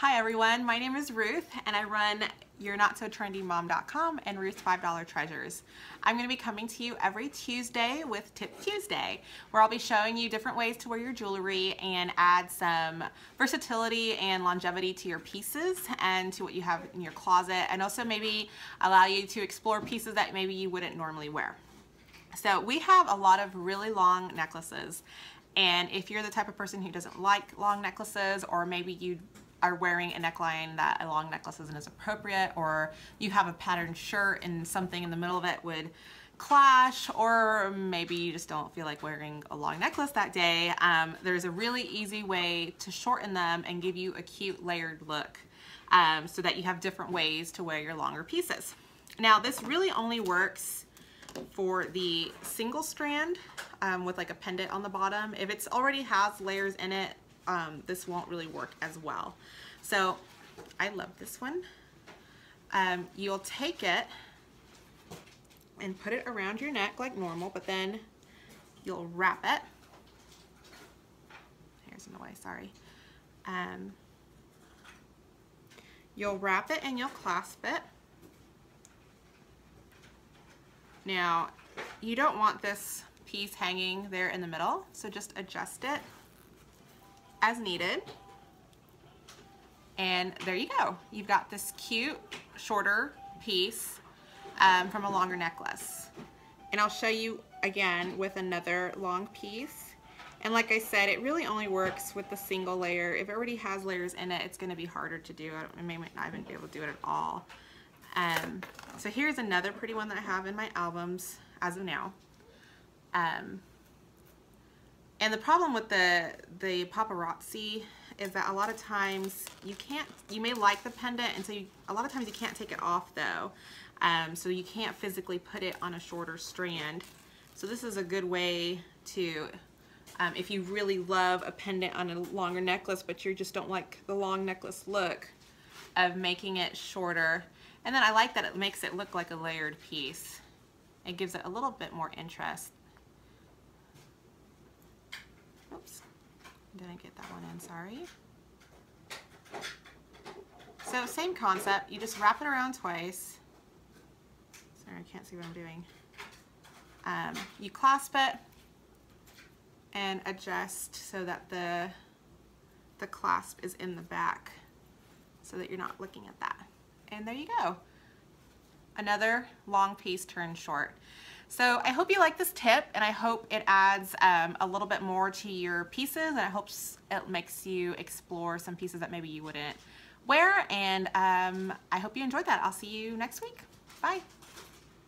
Hi everyone, my name is Ruth and I run your not so trendy mom.com and Ruth's $5 Treasures. I'm going to be coming to you every Tuesday with Tip Tuesday where I'll be showing you different ways to wear your jewelry and add some versatility and longevity to your pieces and to what you have in your closet and also maybe allow you to explore pieces that maybe you wouldn't normally wear. So we have a lot of really long necklaces and if you're the type of person who doesn't like long necklaces or maybe you are wearing a neckline that a long necklace isn't as appropriate or you have a patterned shirt and something in the middle of it would clash or maybe you just don't feel like wearing a long necklace that day, um, there's a really easy way to shorten them and give you a cute layered look um, so that you have different ways to wear your longer pieces. Now this really only works for the single strand um, with like a pendant on the bottom. If it's already has layers in it, um, this won't really work as well. So I love this one. Um, you'll take it and put it around your neck like normal, but then you'll wrap it. Here's in the way, sorry. Um, you'll wrap it and you'll clasp it. Now, you don't want this piece hanging there in the middle, so just adjust it as needed. And there you go. You've got this cute, shorter piece um, from a longer necklace. And I'll show you again with another long piece. And like I said, it really only works with the single layer. If it already has layers in it, it's gonna be harder to do. I may not even be able to do it at all. Um, so here's another pretty one that I have in my albums as of now. Um, and the problem with the, the paparazzi is that a lot of times you can't, you may like the pendant and so you, a lot of times you can't take it off though. Um, so you can't physically put it on a shorter strand. So this is a good way to, um, if you really love a pendant on a longer necklace but you just don't like the long necklace look of making it shorter. And then I like that it makes it look like a layered piece. It gives it a little bit more interest. Didn't get that one in, sorry. So same concept, you just wrap it around twice. Sorry, I can't see what I'm doing. Um, you clasp it and adjust so that the, the clasp is in the back so that you're not looking at that. And there you go. Another long piece turned short. So I hope you like this tip and I hope it adds um, a little bit more to your pieces and I hope it makes you explore some pieces that maybe you wouldn't wear and um, I hope you enjoyed that. I'll see you next week. Bye.